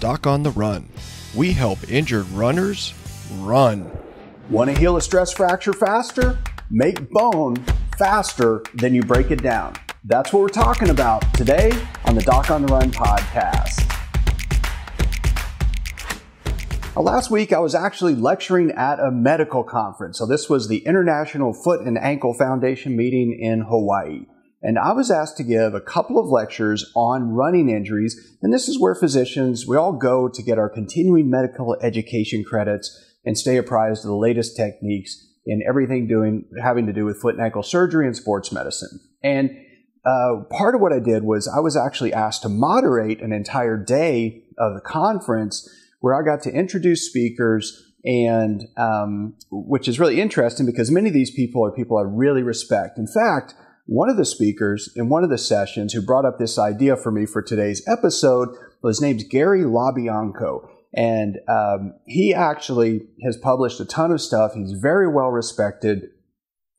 Doc on the Run. We help injured runners run. Want to heal a stress fracture faster? Make bone faster than you break it down. That's what we're talking about today on the Doc on the Run podcast. Now, last week, I was actually lecturing at a medical conference. So, this was the International Foot and Ankle Foundation meeting in Hawaii. And I was asked to give a couple of lectures on running injuries. And this is where physicians, we all go to get our continuing medical education credits and stay apprised of the latest techniques in everything doing having to do with foot and ankle surgery and sports medicine. And uh, part of what I did was I was actually asked to moderate an entire day of the conference where I got to introduce speakers and um, which is really interesting because many of these people are people I really respect. In fact, one of the speakers in one of the sessions who brought up this idea for me for today's episode was named Gary LaBianco. And um, he actually has published a ton of stuff. He's very well respected.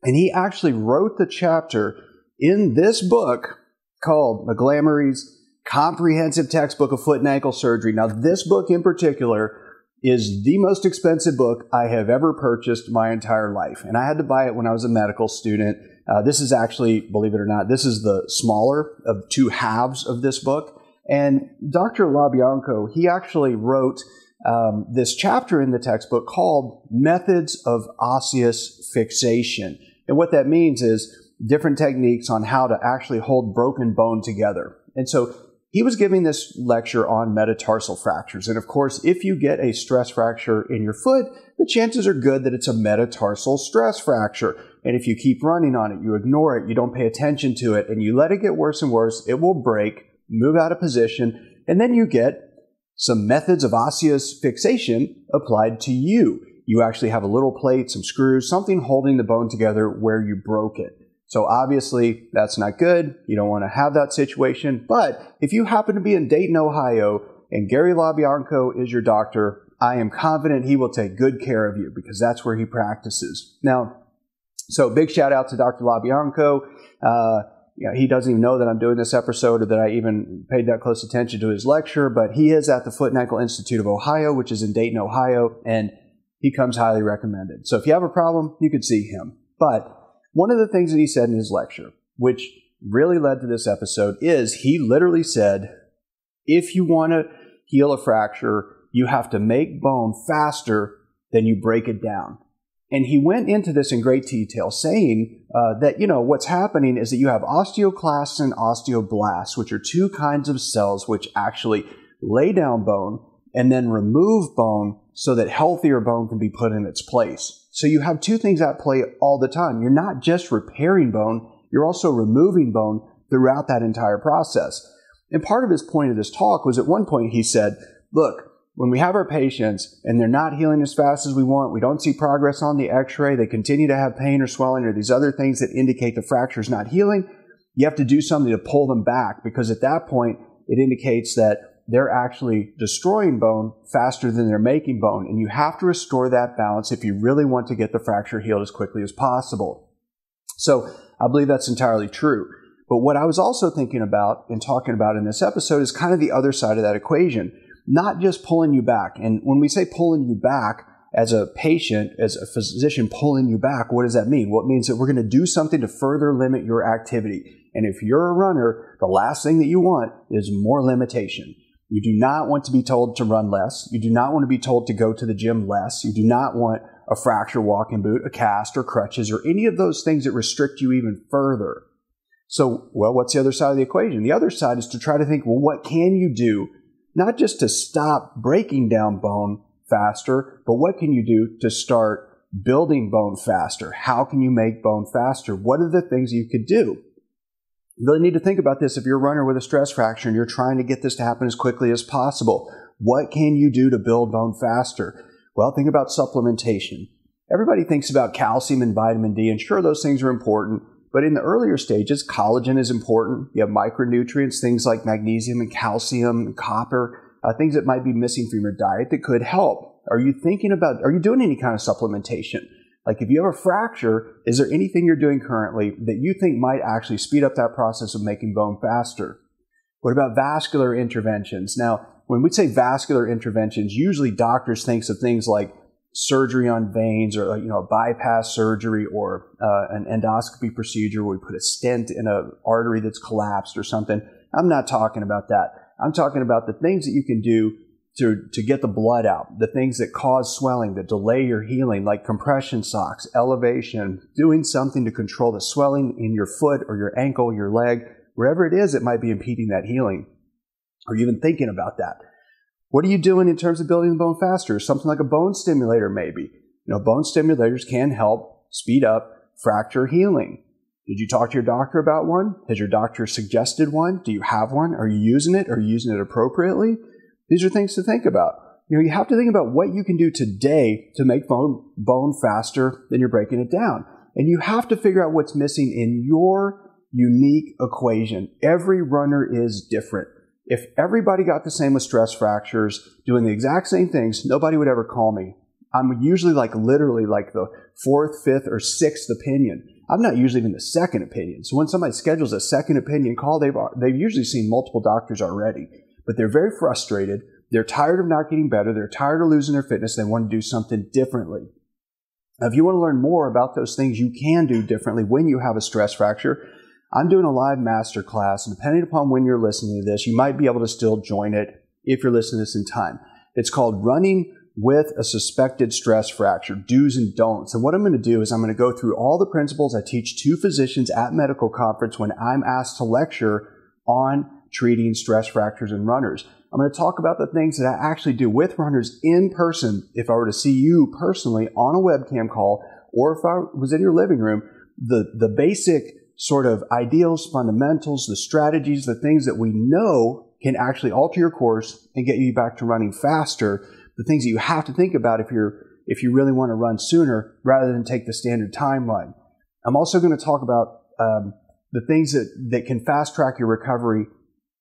And he actually wrote the chapter in this book called McGlamry's comprehensive textbook of foot and ankle surgery. Now, this book in particular is the most expensive book I have ever purchased my entire life. And I had to buy it when I was a medical student. Uh, this is actually, believe it or not, this is the smaller of two halves of this book. And Dr. LaBianco, he actually wrote um, this chapter in the textbook called Methods of Osseous Fixation. And what that means is different techniques on how to actually hold broken bone together. And so he was giving this lecture on metatarsal fractures. And of course, if you get a stress fracture in your foot, the chances are good that it's a metatarsal stress fracture. And if you keep running on it, you ignore it, you don't pay attention to it, and you let it get worse and worse, it will break, move out of position, and then you get some methods of osseous fixation applied to you. You actually have a little plate, some screws, something holding the bone together where you broke it. So obviously that's not good. You don't want to have that situation. But if you happen to be in Dayton, Ohio, and Gary LaBianco is your doctor, I am confident he will take good care of you because that's where he practices. Now, so big shout out to Dr. LaBianco. Uh, you know, he doesn't even know that I'm doing this episode or that I even paid that close attention to his lecture, but he is at the Foot and Ankle Institute of Ohio, which is in Dayton, Ohio, and he comes highly recommended. So if you have a problem, you could see him. But one of the things that he said in his lecture, which really led to this episode, is he literally said, if you want to heal a fracture, you have to make bone faster than you break it down. And he went into this in great detail, saying uh, that, you know, what's happening is that you have osteoclasts and osteoblasts, which are two kinds of cells which actually lay down bone and then remove bone so that healthier bone can be put in its place. So you have two things at play all the time. You're not just repairing bone, you're also removing bone throughout that entire process. And part of his point of this talk was at one point he said, look, when we have our patients and they're not healing as fast as we want, we don't see progress on the x-ray, they continue to have pain or swelling or these other things that indicate the fracture is not healing, you have to do something to pull them back because at that point it indicates that they're actually destroying bone faster than they're making bone. And you have to restore that balance if you really want to get the fracture healed as quickly as possible. So I believe that's entirely true. But what I was also thinking about and talking about in this episode is kind of the other side of that equation, not just pulling you back. And when we say pulling you back, as a patient, as a physician pulling you back, what does that mean? Well, it means that we're going to do something to further limit your activity. And if you're a runner, the last thing that you want is more limitation. You do not want to be told to run less. You do not want to be told to go to the gym less. You do not want a fracture walking boot, a cast, or crutches, or any of those things that restrict you even further. So, well, what's the other side of the equation? The other side is to try to think, well, what can you do? Not just to stop breaking down bone faster, but what can you do to start building bone faster? How can you make bone faster? What are the things you could do? You really need to think about this if you're a runner with a stress fracture and you're trying to get this to happen as quickly as possible. What can you do to build bone faster? Well, think about supplementation. Everybody thinks about calcium and vitamin D, and sure, those things are important. But in the earlier stages, collagen is important. You have micronutrients, things like magnesium and calcium and copper, uh, things that might be missing from your diet that could help. Are you thinking about, are you doing any kind of supplementation? Like if you have a fracture, is there anything you're doing currently that you think might actually speed up that process of making bone faster? What about vascular interventions? Now, when we say vascular interventions, usually doctors think of things like surgery on veins or you know a bypass surgery or uh, an endoscopy procedure where we put a stent in an artery that's collapsed or something. I'm not talking about that. I'm talking about the things that you can do to, to get the blood out, the things that cause swelling, that delay your healing, like compression socks, elevation, doing something to control the swelling in your foot or your ankle, your leg, wherever it is, it might be impeding that healing or even thinking about that. What are you doing in terms of building the bone faster? Something like a bone stimulator, maybe. You know, bone stimulators can help speed up fracture healing. Did you talk to your doctor about one? Has your doctor suggested one? Do you have one? Are you using it? Are you using it appropriately? These are things to think about. You know, you have to think about what you can do today to make bone, bone faster than you're breaking it down. And you have to figure out what's missing in your unique equation. Every runner is different. If everybody got the same with stress fractures, doing the exact same things, nobody would ever call me. I'm usually like literally like the fourth, fifth, or sixth opinion. I'm not usually even the second opinion. So when somebody schedules a second opinion call, they've, they've usually seen multiple doctors already but they're very frustrated. They're tired of not getting better. They're tired of losing their fitness. They want to do something differently. Now, if you want to learn more about those things you can do differently when you have a stress fracture, I'm doing a live masterclass, and depending upon when you're listening to this, you might be able to still join it if you're listening to this in time. It's called Running with a Suspected Stress Fracture Do's and Don'ts. And what I'm going to do is I'm going to go through all the principles I teach to physicians at medical conference when I'm asked to lecture on treating stress fractures in runners. I'm going to talk about the things that I actually do with runners in person. If I were to see you personally on a webcam call, or if I was in your living room, the, the basic sort of ideals, fundamentals, the strategies, the things that we know can actually alter your course and get you back to running faster. The things that you have to think about if you're if you really want to run sooner rather than take the standard timeline. I'm also going to talk about um, the things that, that can fast track your recovery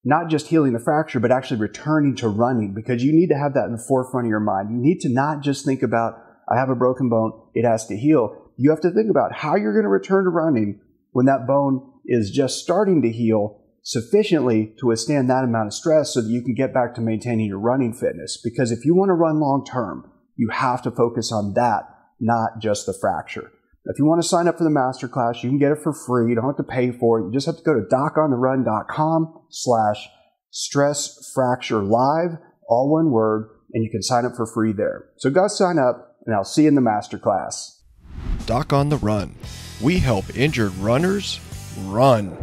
not just healing the fracture, but actually returning to running because you need to have that in the forefront of your mind. You need to not just think about, I have a broken bone, it has to heal. You have to think about how you're going to return to running when that bone is just starting to heal sufficiently to withstand that amount of stress so that you can get back to maintaining your running fitness. Because if you want to run long term, you have to focus on that, not just the fracture. If you want to sign up for the masterclass, you can get it for free. You don't have to pay for it. You just have to go to docontherun.com slash stress fracture live, all one word, and you can sign up for free there. So go sign up, and I'll see you in the masterclass. Doc on the Run. We help injured runners run.